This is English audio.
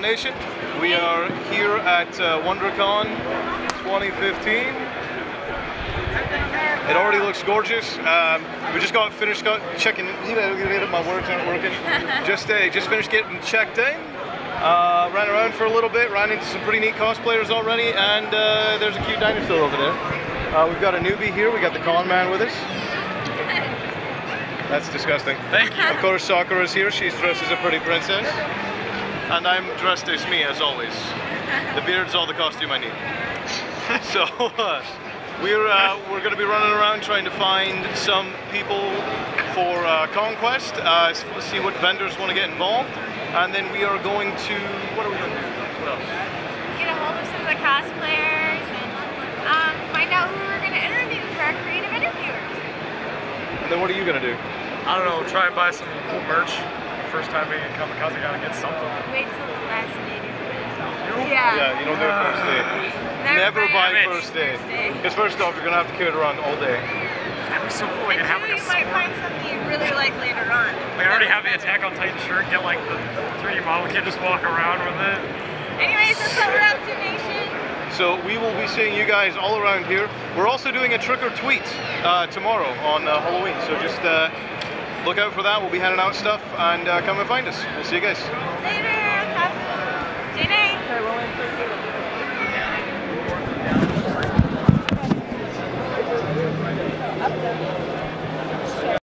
Nation. We are here at uh, WonderCon 2015. It already looks gorgeous. Um, we just got finished got checking. You know, my words aren't working. just uh, just finished getting checked in. Uh, ran around for a little bit, ran into some pretty neat cosplayers already, and uh, there's a cute dinosaur over there. Uh, we've got a newbie here. We got the con man with us. That's disgusting. Thank you. Of course, Sakura's here. She's dressed as a pretty princess. And I'm dressed as me, as always. The beard's all the costume I need. so, uh, we're, uh, we're going to be running around trying to find some people for uh, Conquest, uh, s- see what vendors want to get involved. And then we are going to. What are we going to do? What else? get a hold of some of the cosplayers and um, find out who we're going to interview for our creative interviewers. And then what are you going to do? I don't know, try and buy some cool merch. First time being a Comikaze, gotta get something. Wait till the last day You? Yeah. Yeah, you don't do it first day. Never buy buy first day. first day. Because first off, you're going to have to carry it around all day. That'd be so cool. We And can two, you might find something you really like later on. We already have the Attack on Titan shirt. Get like the 3D model kit, just walk around with it. Anyways, that's what we're up to, Nation. So we will be seeing you guys all around here. We're also doing a trick or tweet uh, tomorrow on uh, Halloween. So just uh, look out for that. We'll be handing out stuff and uh, come and find us. We'll see you guys. Later.